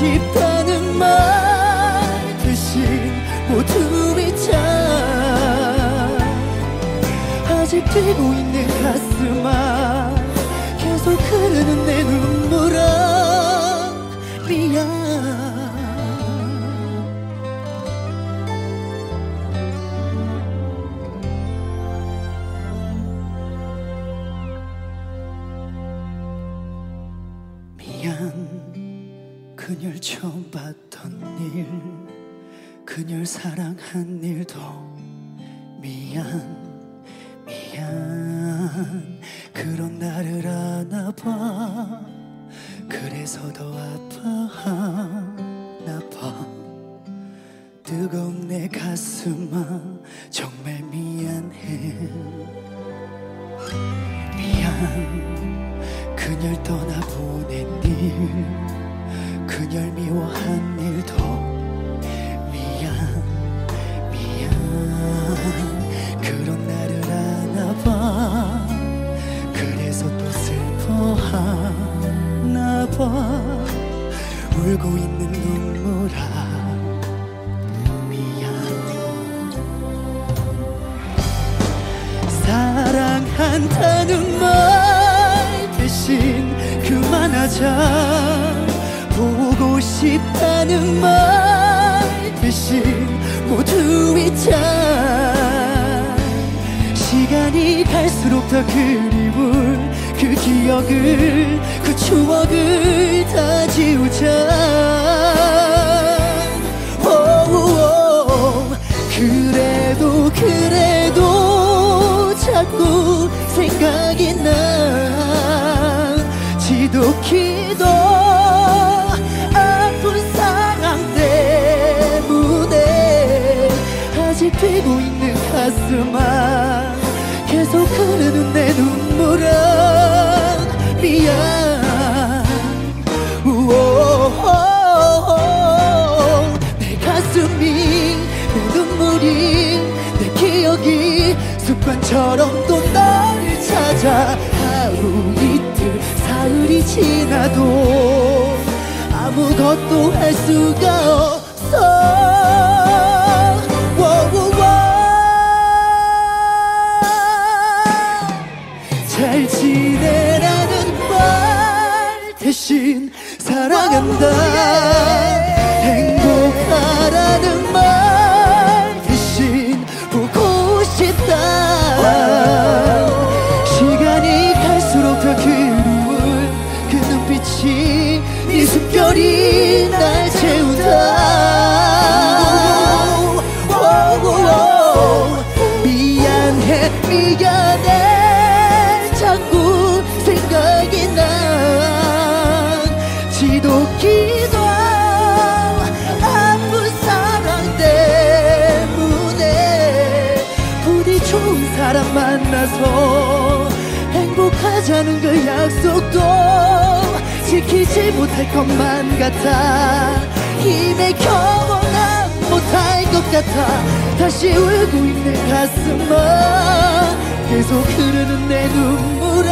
싶다는 말 대신 모둠이 참 아직 뛰고 있는 가슴아 계속 흐르는 내 눈물아. 미안. 미안. 그녀를 처음 봤던 일 그녀를 사랑한 일도 미안 미안. 그런 나를 안아봐. 그래서 더 아파하나 봐. 뜨거운 내 가슴아 정말 미안해. 미안. 그녀를 떠나보낸 일 그녀를 미워한 일도 미안 미안. 그런 나를 안아봐. 그래서 또 슬퍼하나 봐. 울고 있는 눈물아 미안. 사랑한다는 말 대신 그만하자 보고 싶다는 말 대신 모두 잊자 시간이 갈수록 더 그리울 그 기억을 그 추억을 다 지우자. 오오오. 그래도 그래도 자꾸 생각이 나. 지독히도 아직 뛰고 있는 가슴아. 계속 흐르는 내 눈물아. 미안. 내 가슴이 내 눈물이 내 기억이 습관처럼 또 너를 찾아. 하루 이틀 사흘이 지나도 아무것도 할 수가 없 대신 사랑한다. 행복하라는 말 대신 보고 싶다. 시간이 갈수록 더 그리운 그 눈빛이 네 숨결이 사람 만나서 행복하자는 그 약속도 지키지 못할 것만 같아. 힘에 겨워 난 못할 것 같아. 다시 울고 있는 가슴아. 계속 흐르는 내 눈물